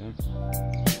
Né?